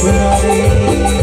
Krishna Hare